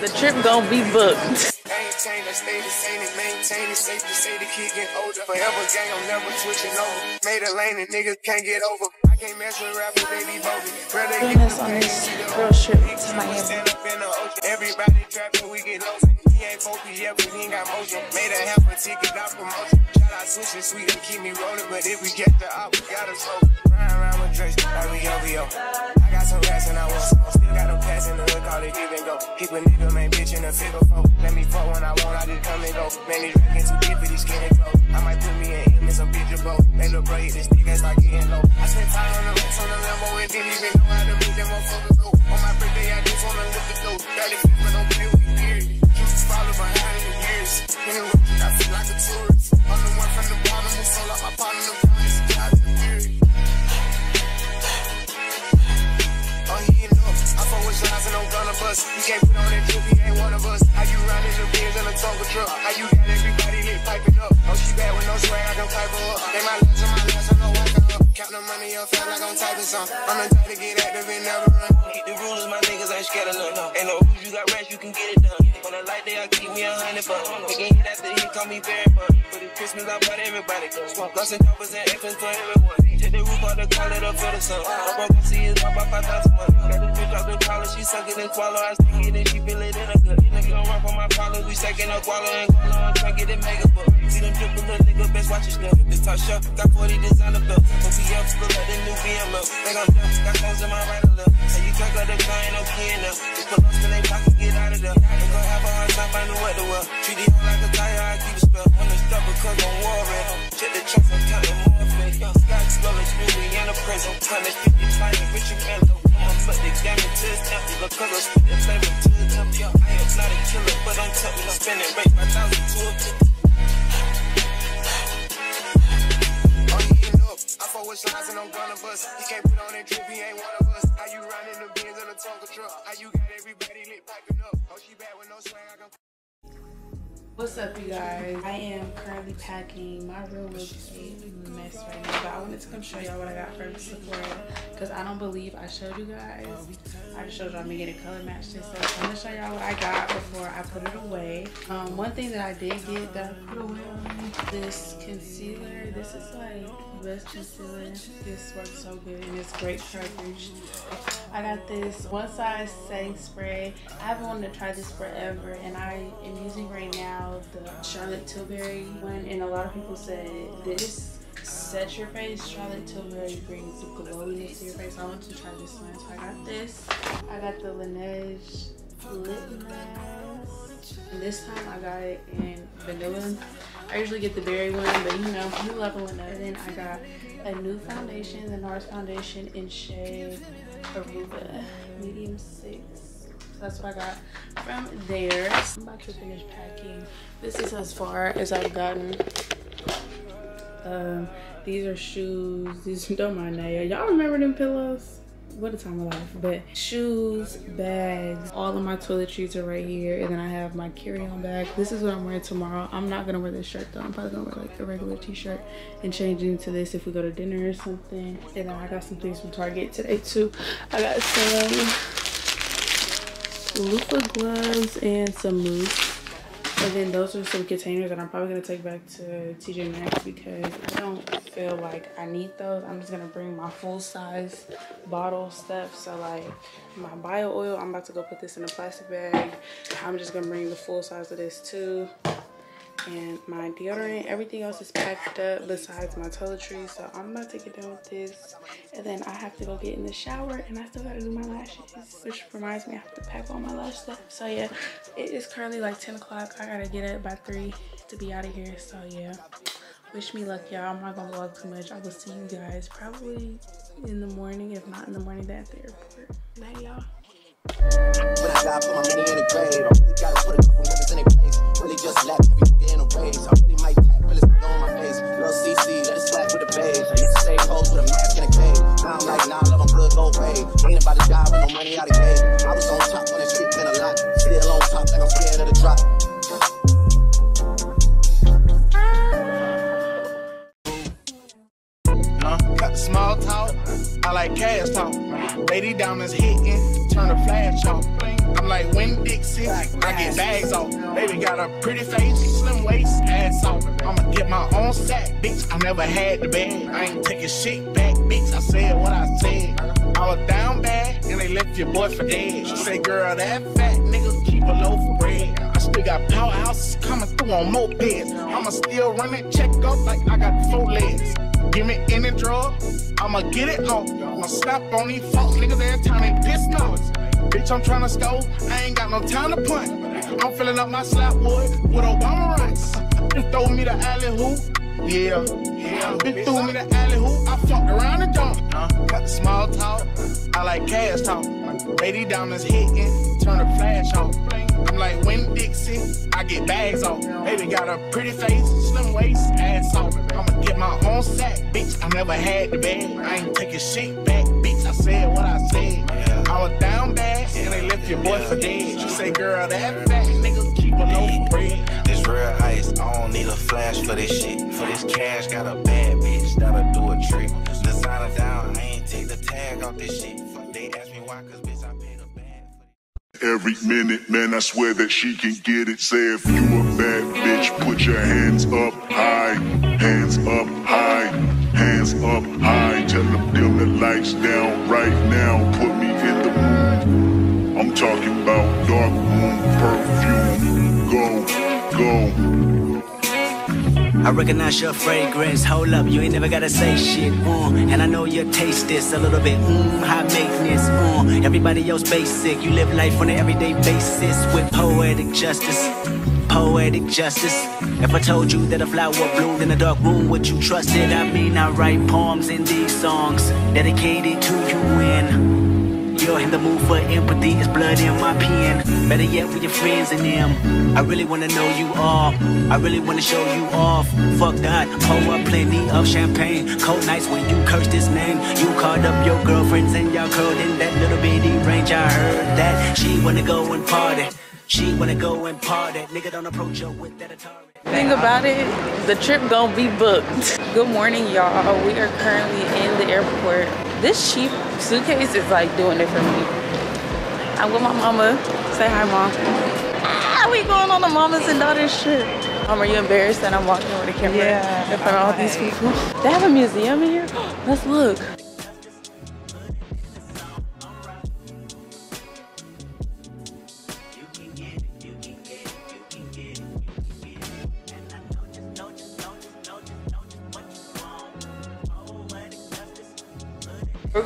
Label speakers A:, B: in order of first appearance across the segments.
A: The trip gonna be booked.
B: Maintain, I stay the same and maintain it. Safe to say the kid get older. Forever gang, I'm never switching over. Made a lane and niggas can't get over.
A: This on this girl trip to Miami.
B: Everybody trapping, we get lost. He ain't focused yet, but he ain't got motion. Made a half a ticket, not promotion. Shout out and Sweet and keep me rolling. But if we get the op, we gotta slow. Ride around with Drake, like we OVO. I got some rats and I want some. Still got them pass in the hood, call it give and go. Keep a nigga, man, bitch in the figure four. Let me fuck when I want, I just come and go. Man, these rackets too deep for these skinny clothes. I might put me in in some bitch boat. They look bro, hit this nigga, like getting low. I spent time on the racks on the Lambo and didn't even know how to move them motherfuckers go. On my birthday, I just wanna lift the. Barely fit, but don't play with me, period. Just follow behind in the years. In the road, I feel like a tourist. I'm the one from the bottom who sold out my partner, the promise, God, the period. Oh, he ain't up. I fuck with shots and I'm gonna bust. You can't put on that drip, he ain't one of us. How you riding the Benz in a Tonka truck? How you got piping bad with no swag, I can pipe up. They my last and my last, I'm no walking up. Count the money up, feel like I'm typing some. I'm the type to get active and never run.
C: Hit the rules, my niggas ain't scared of none. Ain't no rules, you got rest, you can get it done. On a light day, I keep me a hundred bucks. Hit after he call me very fun. For the Christmas, I bought everybody. Guns and choppers and infants for everyone. Take the roof off the collar, the for the sun. I broke and see it's about 5,000 money. Got the bitch off the collar, she suck it and swallow. I stick it and she feel it in her gut. Nigga don't run from my problems, we stacking up guala and guala. I'm trying to get it mega book. See them drip, little nigga, best watch your step. This top shelf, got 40 designer belt. OPF, look like the new BM up. They gon' dump, got clothes in my right or left. And you can't the car, ain't no key us in they pocket, get out of there. They gon' have a hard time finding what to wear. Treat it like a tire, I keep it spell. Wanna stop because I'm worried. Check the trunk, I'm counting more fake. Sky swelling, smoothly in the prison. Time is 50, trying rich and mellow. Put the game into its empty. Because I spit the flavor to the top. I am not a killer, but I'm tough. I'm spending rate by thousand to a fifty.
B: Fuck with shots and I'm gonna bust. He can't put on that drip, he ain't one of us. How you riding the Benz in a Tonka truck? How you got everybody lit piping up? Oh, she bad with no swag, I can
A: What's up, you guys? I am currently packing. My room is a mess right now, but I wanted to come show y'all what I got from Sephora because I don't believe I showed you guys. I just showed y'all me getting color matched and stuff. I'm gonna show y'all what I got before I put it away. Um, one thing that I did get that I put away this concealer. This is like the best concealer. This works so good and it's great coverage. I got this one size setting spray. I haven't wanted to try this forever and I am using right now the Charlotte Tilbury one and a lot of people said this sets your face. Charlotte Tilbury brings glowiness to your face. I want to try this one. So I got this. I got the Laneige lip mask. And this time I got it in vanilla. I usually get the berry one, but you know, you love a vanilla. And then I got a new foundation, the NARS foundation in shade Aruba medium six. So that's what I got from there. I'm about to finish packing. This is as far as I've gotten. Um, these are shoes. These don't mind that. Y'all remember them pillows? What a time of life. But shoes, bags, all of my toiletries are right here. And then I have my carry-on bag. This is what I'm wearing tomorrow. I'm not gonna wear this shirt though. I'm probably gonna wear like a regular t-shirt and change into this if we go to dinner or something. And then I got some things from Target today too. I got some loofah gloves and some mousse. And then those are some containers that I'm probably gonna take back to TJ Maxx because I don't feel like I need those. I'm just gonna bring my full size bottle stuff. So like my bio oil, I'm about to go put this in a plastic bag. I'm just gonna bring the full size of this too. And my deodorant, everything else is packed up besides my toiletries. So I'm about to get done with this. And then I have to go get in the shower and I still gotta do my lashes. Which reminds me I have to pack all my lash stuff. So yeah, it is currently like 10 o'clock. I gotta get up by 3 to be out of here. So yeah, wish me luck y'all. I'm not gonna vlog too much. I will see you guys probably in the morning. If not in the morning, then at the airport. Bye y'all.
D: But I gotta put my money in the grave. I really gotta put a couple niggas in their place. Just lap every nigga in a race. I really might tap, really spit on my face. Lil CC, let it slap with the babe. I used to say hoes with a mask in a cave. Now I'm like, nah, love them good, go away. Ain't about to die with no money out of game. I was on top when the street been a lot. Still on top, like I'm scared of the drop.
B: Cut the small talk. I like
E: cash talk. Lady diamonds hitting, turn the flash off. I'm like Winn-Dixie, I get bags off. Baby got a pretty face, slim waist, ass off. I'ma get my own sack, bitch. I never had the bag. I ain't taking shit back, bitch. I said what I said. I was down bad, and they left your boy for dead. She say, girl, that fat nigga keep a loaf of bread. I still got powerhouses coming through on mopeds. I'ma still run that check up like I got four legs. Give me any drug, I'ma get it off. I'ma slap on these false niggas every time they piss notes. Bitch, I'm tryna score, I ain't got no time to punt. I'm filling up my slap wood with Obama runs. Bitch throw me the alley hoop, yeah. Yeah. Bitch threw me the alley hoop, I fucked around the dunk. Uh, got the small talk, I like cash talk. Lady diamonds hitting, turn the flash off. I'm like Winn-Dixie, I get bags off. Baby got a pretty face, slim waist, ass off. I'ma get my own sack, bitch. I never had the bag. I ain't taking shit back, bitch. I said what I said. I was down bad, and they left your boy for dead. You say, girl, that fat nigga keep a loaf bread.
C: Real ice, I don't need a flash for this shit. For this cash, got a bad bitch that'll do a trick. Designer down, I ain't take the tag off this shit. They ask me why, cause bitch, I paid a bad
F: Every minute, man, I swear that she can get it. Say if you a bad bitch, put your hands up high, hands up high, hands up high. Tell them dim the lights down right now. Put me in the mood. I'm talking about dark room perfume.
G: I recognize your fragrance. Hold up, you ain't never gotta say shit. Uh, and I know you taste this a little bit. Mm, high maintenance. Uh, everybody else basic. You live life on an everyday basis with poetic justice. Poetic justice. If I told you that a flower bloomed in a dark room, would you trust it? I mean, I write poems in these songs dedicated to you and. You're in the mood for empathy, it's blood in my pen. Better yet, with your friends and them. I really wanna know you all. I really wanna show you off. Fuck that, pour up plenty of champagne. Cold nights when you cursed his name. You called up your girlfriends and y'all curled in that little bitty range. I heard that she wanna go and party. She wanna go and party. Nigga, don't approach her with that Atari.
H: Thing about it, the trip gonna be booked. Good morning, y'all. We are currently in the airport. This cheap suitcase is like doing it for me. I'm with my mama. Say hi, mom. Ah, we going on the mamas and daughters trip. Mom, are you embarrassed that I'm walking with a camera
A: Yeah,
H: in front of all these people? They have a museum in here. Let's look.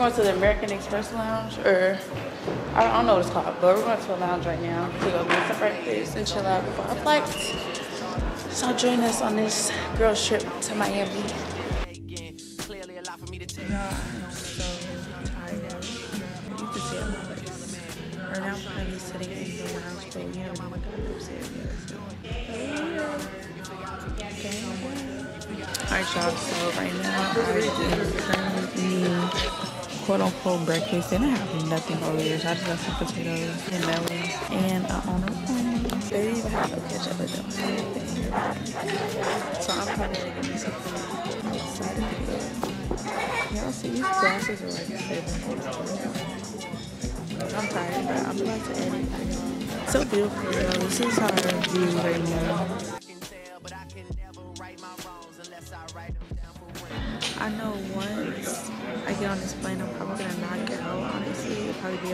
H: Going to the American Express Lounge, or I don't know what it's called, but we're going to a lounge right now to go get some breakfast and chill out before our flight. So join us on this girls trip to Miami.
A: Y'all, I'm now, I'm sitting in the lounge, but you upstairs. Alright, y'all, so right now, I am currently quote unquote breakfast, and I have nothing over here. So I just got some potatoes and melon, and I own a They didn't even have no ketchup with them. So I'm probably gonna get me something. I'm excited. Y'all see these glasses are like seven. I'm tired, but I'm about to edit. So beautiful, y'all. This is our view right now.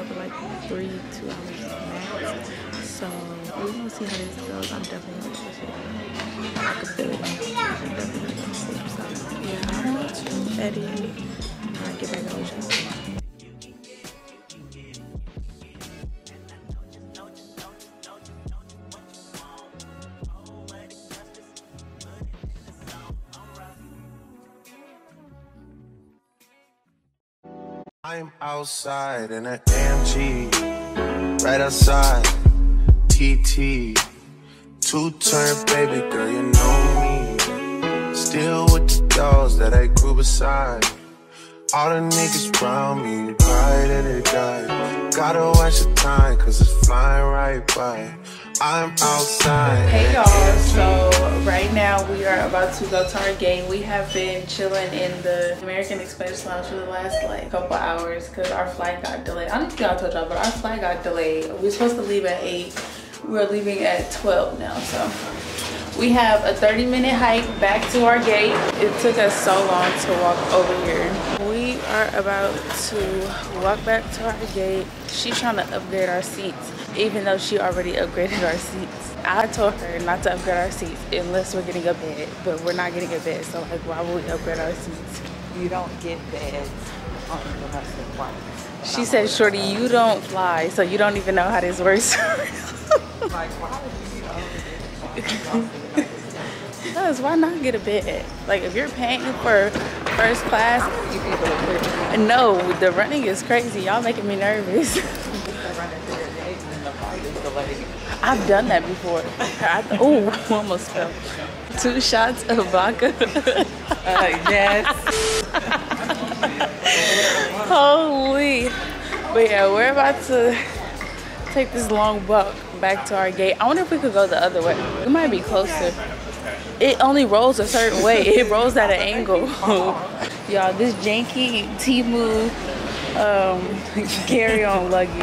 A: To like three, two hours max. So we're gonna see how this goes. I'm definitely gonna go sleep. I can feel it. I'm definitely gonna. So yeah, I'm gonna edit. I'll get back on the show.
C: I'm outside in an AMG, right outside, TT. Two turn baby girl, you know me. Still with the dolls that I grew beside.
I: All the niggas around me cry that they die. Gotta watch the time, cause it's flying right by. I'm outside.
A: Hey y'all, so right now we are about to go to our game. We have been chilling in the American Express lounge for the last like couple hours because our flight got delayed. I don't think y'all told y'all, but our flight got delayed. We were supposed to leave at 8. We're leaving at 12 now, so we have a 30 minute hike back to our gate. It took us so long to walk over here. We are about to walk back to our gate. She's trying to upgrade our seats, even though she already upgraded our seats. I told her not to upgrade our seats unless we're getting a bed, but we're not getting a bed, so like why would we upgrade our seats?
J: You don't get beds on domestic flights.
A: She said, Shorty, you don't fly, so you don't even know how this works.
J: Like, why would you?
A: Because why not get a bed? Like if you're paying for first class,
J: You people are clear.
A: no, the running is crazy. Y'all making me nervous.
J: They're running through your gate and the flight is delayed.
A: I've done that before. Oh, almost fell. Two shots of vodka.
J: Uh, yes.
A: Holy. But yeah, we're about to take this long walk back to our gate. I wonder if we could go the other way. It might be closer. It only rolls a certain way. It rolls at an angle. Y'all, this janky Temu um, carry-on luggage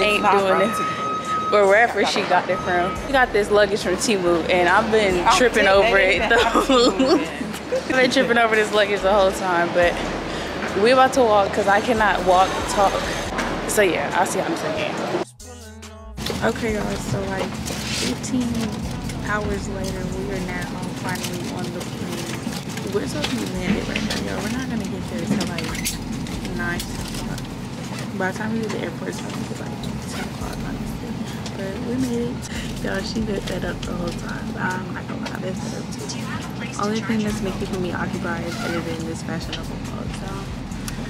A: ain't doing it. But wherever she got it from. We got this luggage from Temu and I've been
J: Oh,
A: tripping over it though. I've been tripping over this luggage the whole time, but we about to walk because I cannot walk talk. So yeah, I'll see y'all in a second. Okay, y'all. So like 15 hours later, we are now finally on the plane. We're supposed to be landed right now, y'all. We're not gonna get there till like nine. o'clock. By the time we get to the airport, it's gonna be like 10 o'clock, honestly. But we made it. Y'all, she lit that up the whole time. I'm not gonna lie, that's set up too. Only thing that's making me occupied is editing this Fashion Nova vlog. So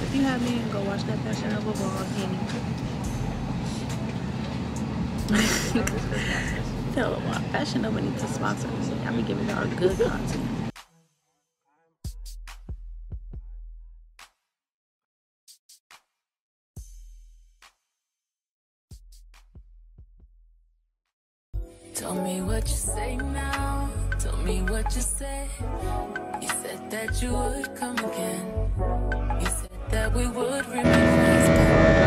A: if you have me, go watch that Fashion Nova vlog. And Tell them what Fashion Nova needs to sponsor me. I be giving y'all good content.
K: Tell me what you say now. Tell me what you say. You said that you would come again. You said that we would remain.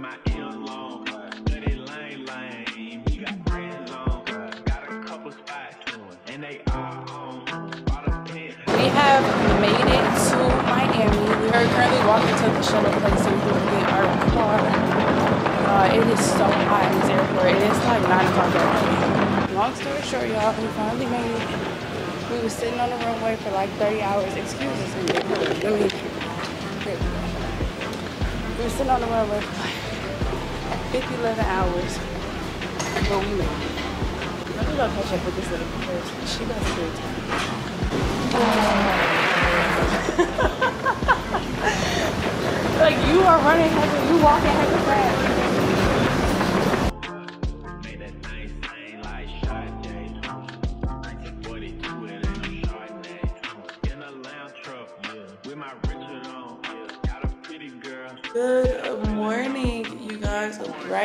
K: My
I: long. It lame lame. We got friends on. Got a couple spots, and they all on.
A: We have made it to Miami. We are currently walking to the shuttle place so we can get our car. Uh, it is so hot in this airport. It is like 9 o'clock already. Long story short, y'all, we finally made it. We were sitting on the runway for like 30 hours. Excuse us. Let me, we were sitting on the runway 50, 11 hours. But we made it. Let me go catch up with this little because she does good time. like you are running heavy, you walking heavy fast.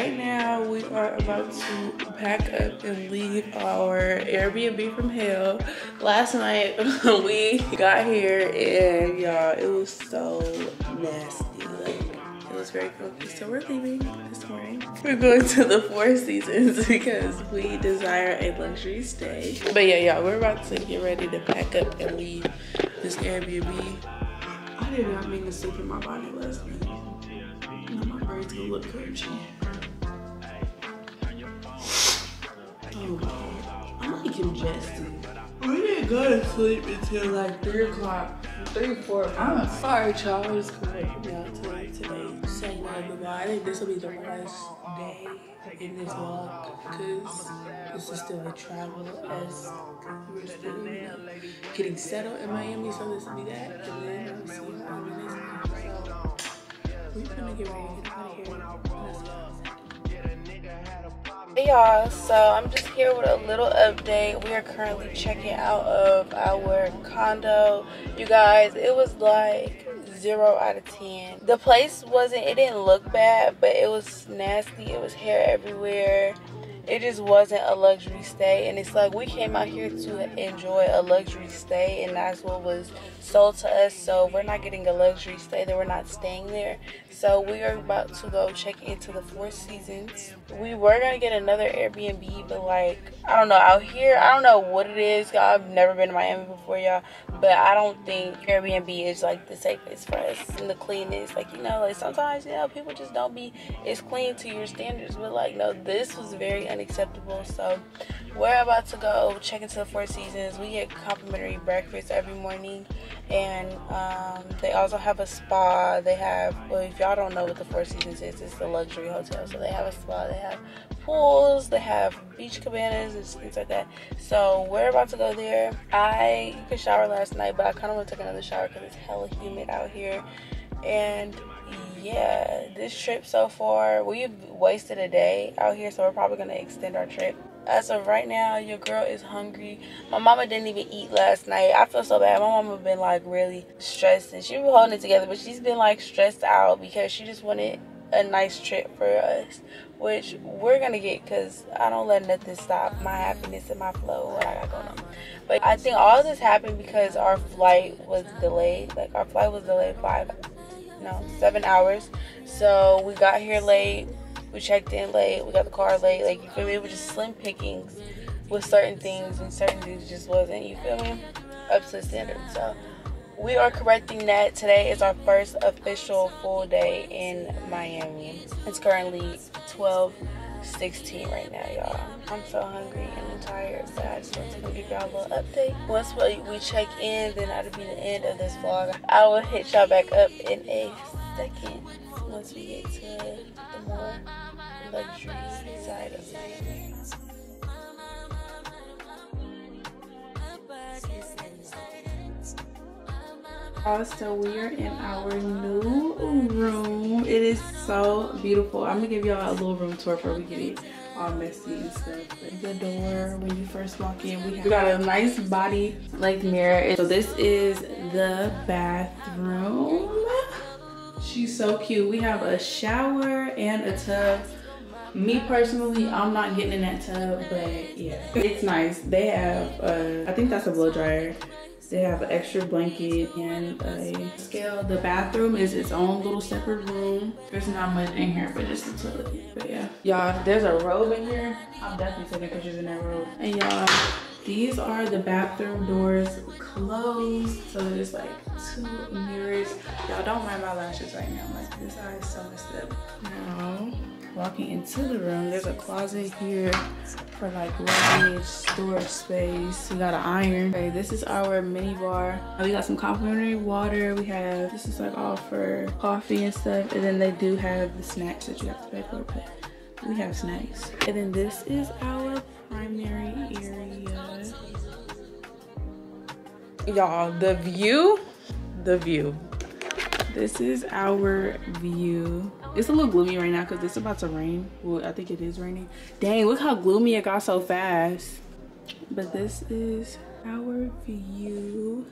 A: Right now, we are about to pack up and leave our Airbnb from hell. Last night, we got here and y'all, it was so nasty. Like it was very funky. So we're leaving this morning. We're going to the Four Seasons because we desire a luxury stay. But yeah, y'all, we're about to get ready to pack up and leave this Airbnb. I did not mean to sleep in my body last night. Now my brain's gonna look crunchy. I'm like congested. We didn't go to sleep until like 3 o'clock. 3, 4. I'm sorry, y'all. I was going y'all today. today. Saying goodbye. I think this will be the last day in this vlog because this is still a travel as we're still getting settled in Miami. So this will be that. And then we'll see you one. So we're ready to get out Y'all, so I'm just here with a little update. We are currently checking out of our condo. You guys, it was like zero out of ten. The place wasn't, it didn't look bad, but it was nasty. It was hair everywhere. It just wasn't a luxury stay. And it's like we came out here to enjoy a luxury stay, and that's what was sold to us. So we're not getting a luxury stay, that we're not staying there. So we are about to go check into the Four Seasons. We were gonna get another Airbnb, but like I don't know out here, I don't know what it is. I've never been to Miami before, y'all, but I don't think Airbnb is like the safest for us and the cleanest. Like you know, like sometimes you know people just don't be as clean to your standards, but like no, this was very unacceptable. So we're about to go check into the Four Seasons. We get complimentary breakfast every morning, and um, they also have a spa. They have well, if y'all don't know what the Four Seasons is, it's a luxury hotel. So they have a spa. They have pools. They have beach cabanas and things like that. So we're about to go there. I took a shower last night, but I kind of want to take another shower because it's hella humid out here. And yeah, this trip so far, we've wasted a day out here, so we're probably gonna extend our trip. As of right now, your girl is hungry. My mama didn't even eat last night. I feel so bad. My mama been like really stressed and she been holding it together, but she's been like stressed out because she just wanted a nice trip for us, which we're gonna get because I don't let nothing stop my happiness and my flow what I got going on. But I think all this happened because our flight was delayed. Like our flight was delayed five, no, seven hours. So we got here late. We checked in late. We got the car late. Like you feel me? It was just slim pickings with certain things, and certain things just wasn't. You feel me? Up to the standard. So we are correcting that. Today is our first official full day in Miami. It's currently 12 16 right now, y'all. I'm so hungry and I'm tired, but I just want to give y'all a little update. Once we, we check in, then that'll be the end of this vlog. I will hit y'all back up in a second once we get to the more luxury side of Miami. So we are in our new room. It is so beautiful. I'm gonna give y'all a little room tour before we get it all messy and stuff. The door when you first walk in, we, we got a nice body like mirror. So this is the bathroom. She's so cute. We have a shower and a tub. Me personally, I'm not getting in that tub, but yeah, it's nice. They have, uh, I think that's a blow dryer. They have an extra blanket and a scale. The bathroom is its own little separate room. There's not much in here, but just a toilet. But yeah. Y'all, there's a robe in here. I'm definitely taking pictures in that robe. And y'all, these are the bathroom doors closed. So there's like two mirrors. Y'all don't mind my lashes right now. Like this eye is so messed up. Now, walking into the room, there's a closet here for like luggage, storage space. We got an iron. Okay, this is our mini bar. Uh, we got some complimentary water. We have, this is like all for coffee and stuff. And then they do have the snacks that you have to pay for, but we have snacks. And then this is our primary area. Y'all, the view, the view. This is our view. It's a little gloomy right now because it's about to rain. Well, I think it is raining. Dang, look how gloomy it got so fast. But this is our view.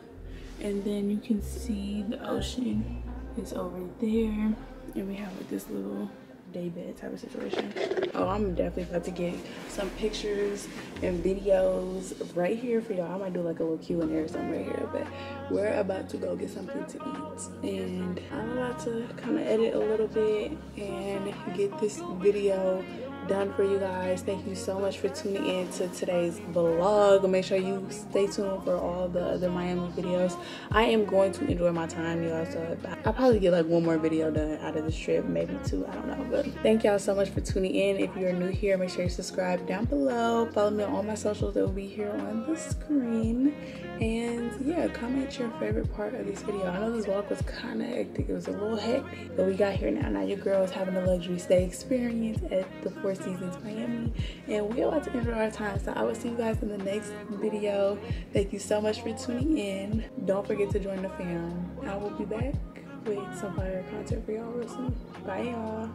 A: And then you can see the ocean is over there. And we have like this little day bed type of situation. Oh, I'm definitely about to get some pictures and videos right here for y'all. I might do like a little Q&A or something right here, but we're about to go get something to eat. And I'm about to kind of edit a little bit and get this video done for you guys. Thank you so much for tuning in to today's vlog. Make sure you stay tuned for all the other miami videos. I am going to enjoy my time y'all so i'll probably get like one more video done out of this trip maybe two i don't know but thank y'all so much for tuning in. If you're new here make sure you subscribe down below. Follow me on all my socials that will be here on the screen. And yeah comment your favorite part of this video. I know this vlog was kind of hectic. It was a little hectic but we got here now. Now your girl is having a luxury stay experience at the four seasons miami and we're about to end our time so i will see you guys in the next video. Thank you so much for tuning in. Don't forget to join the fam. I will be back with some fire content for y'all real soon. Bye y'all